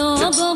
no bo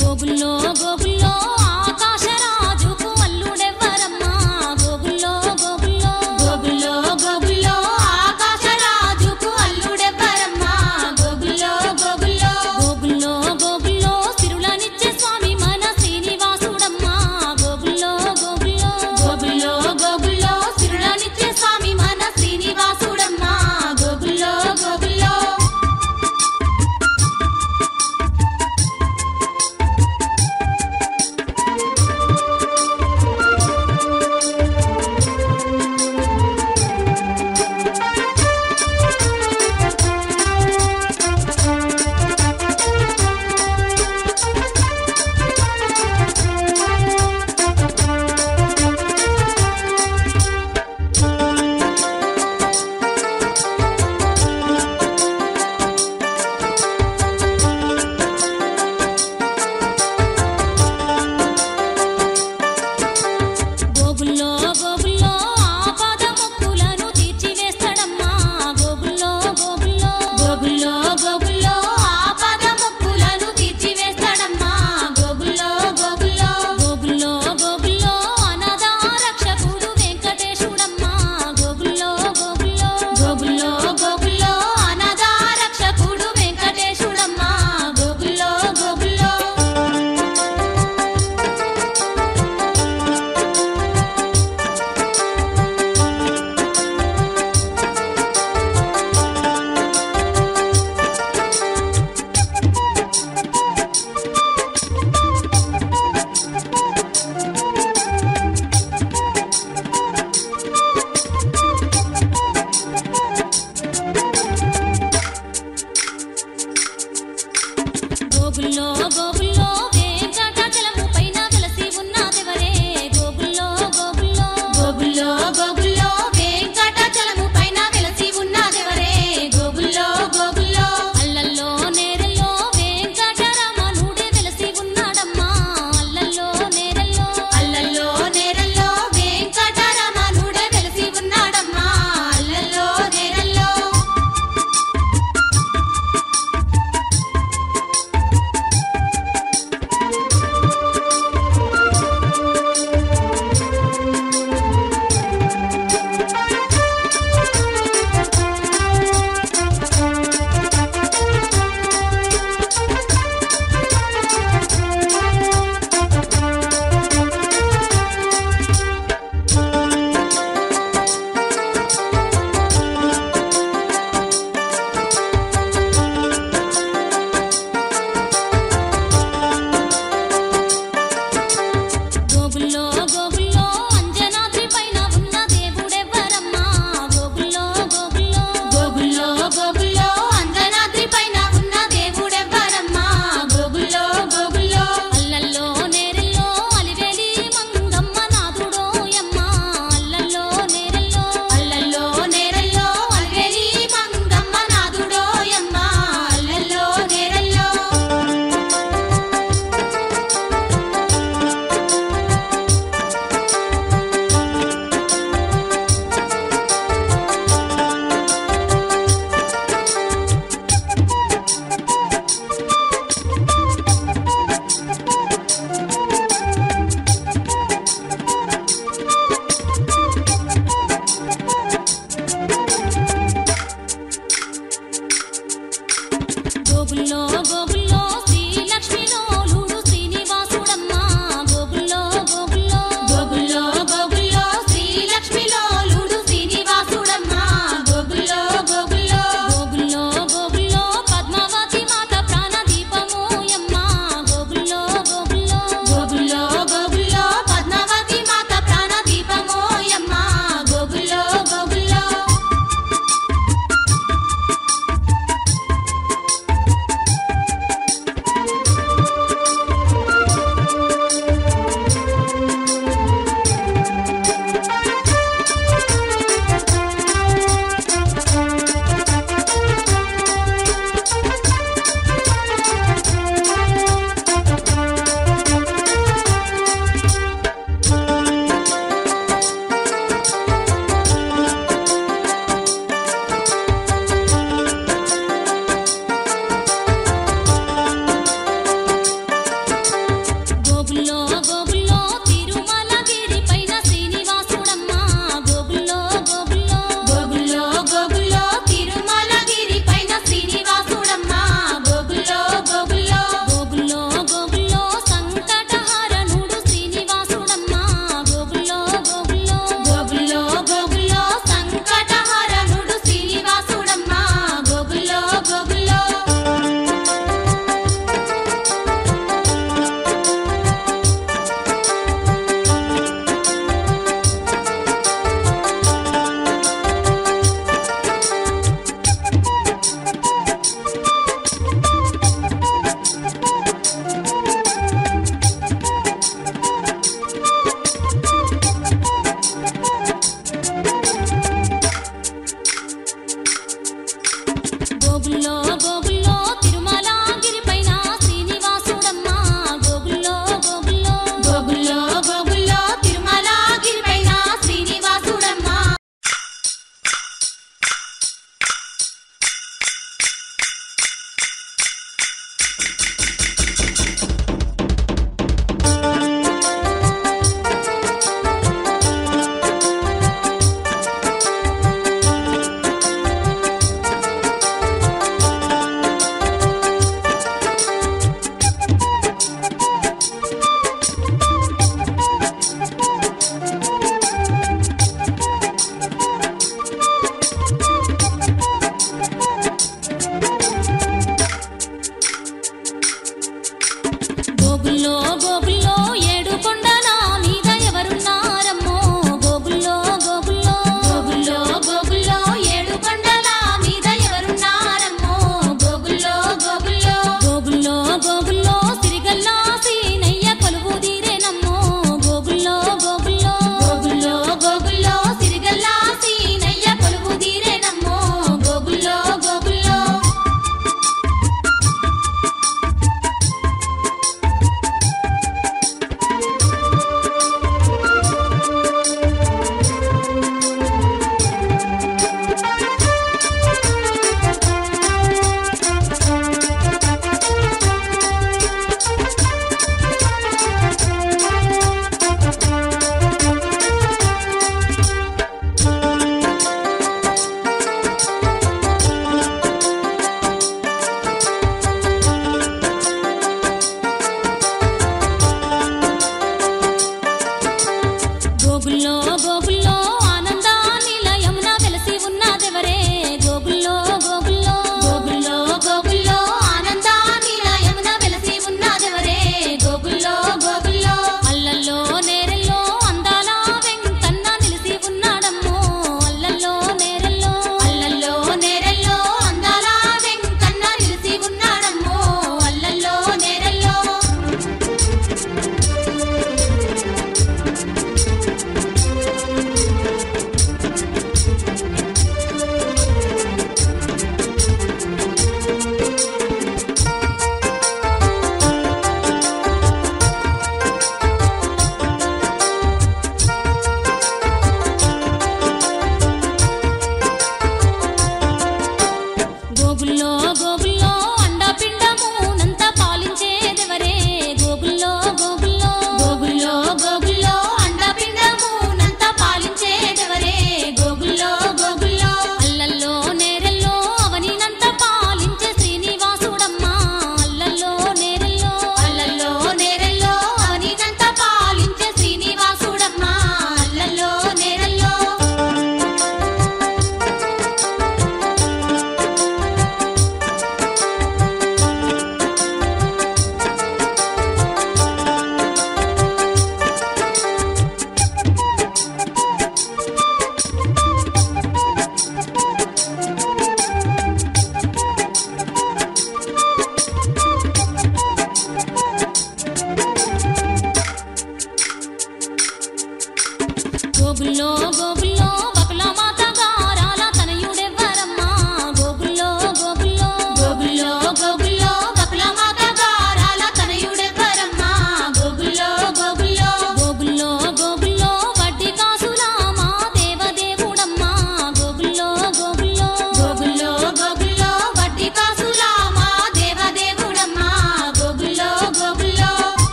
多孤独。to know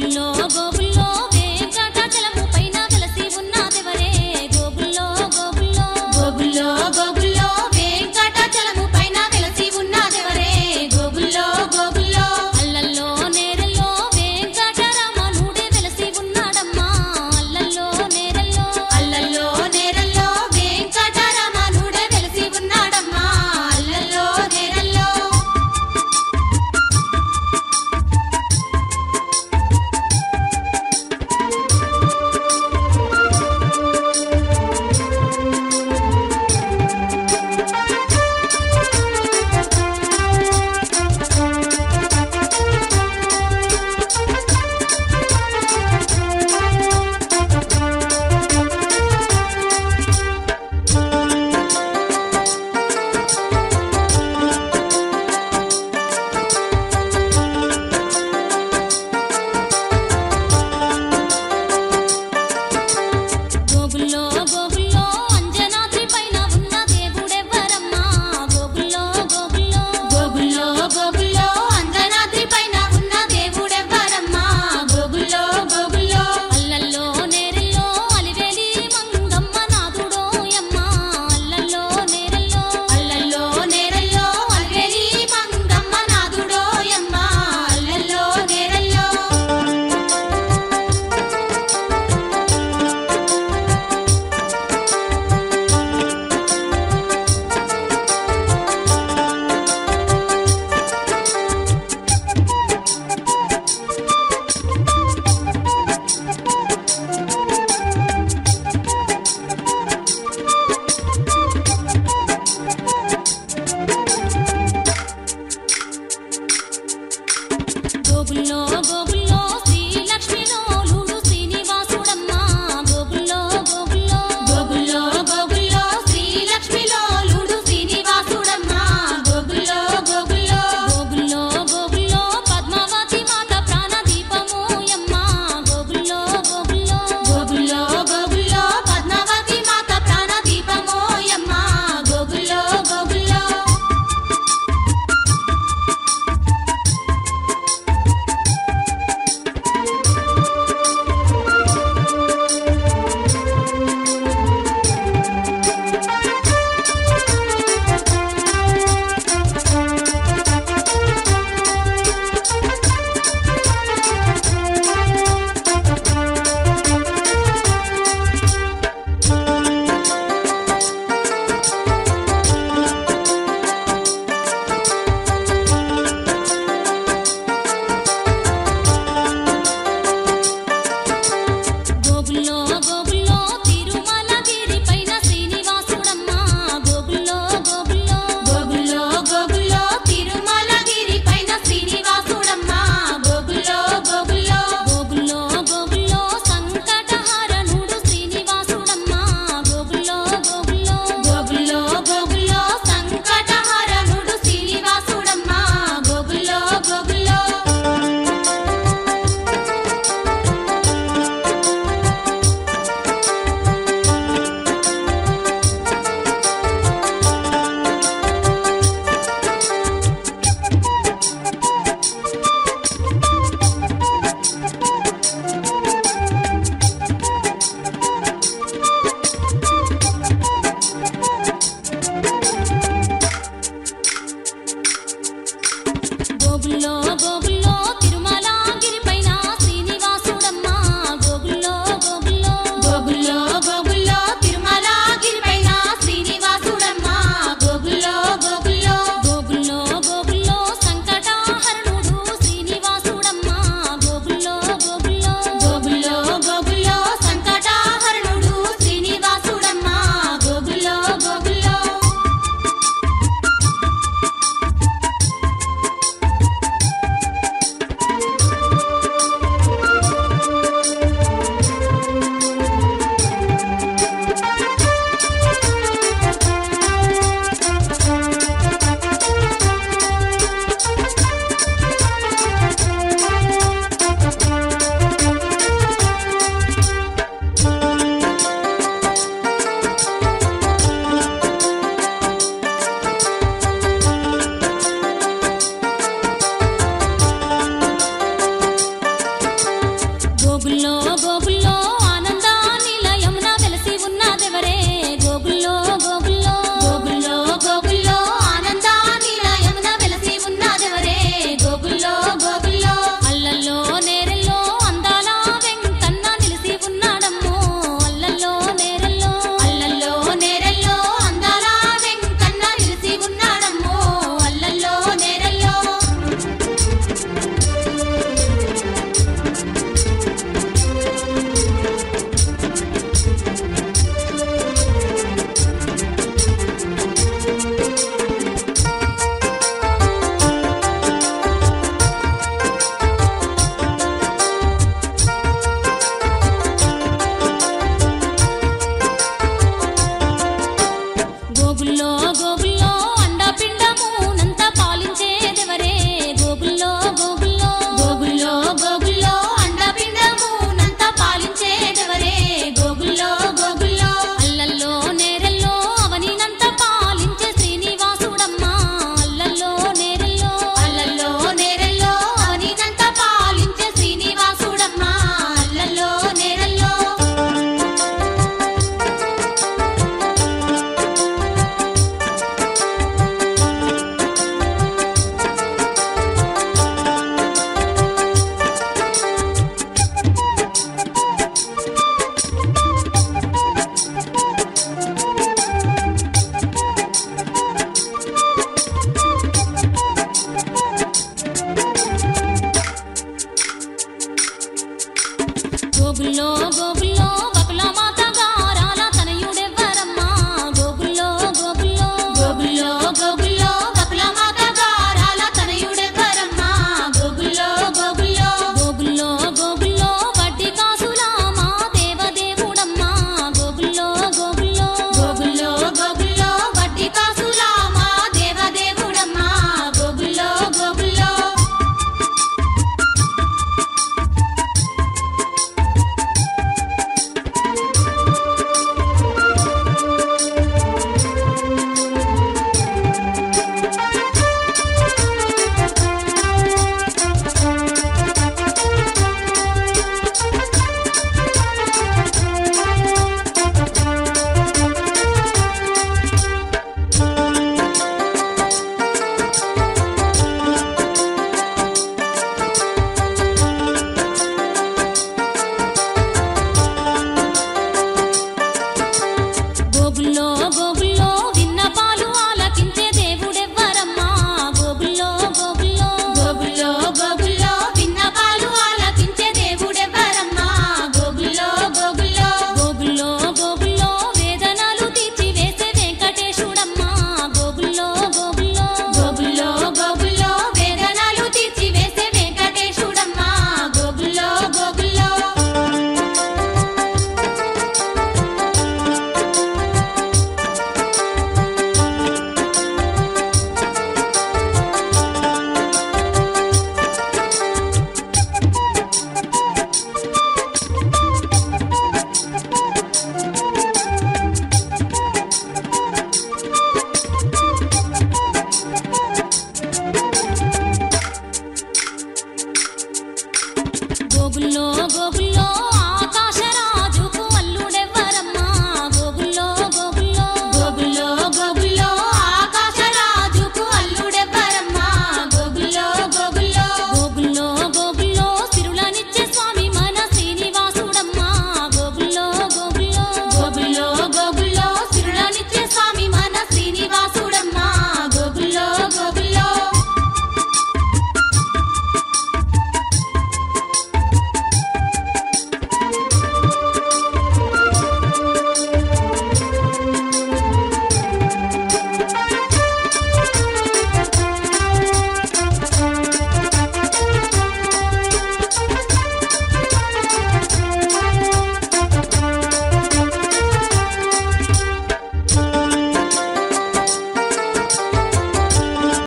लोगों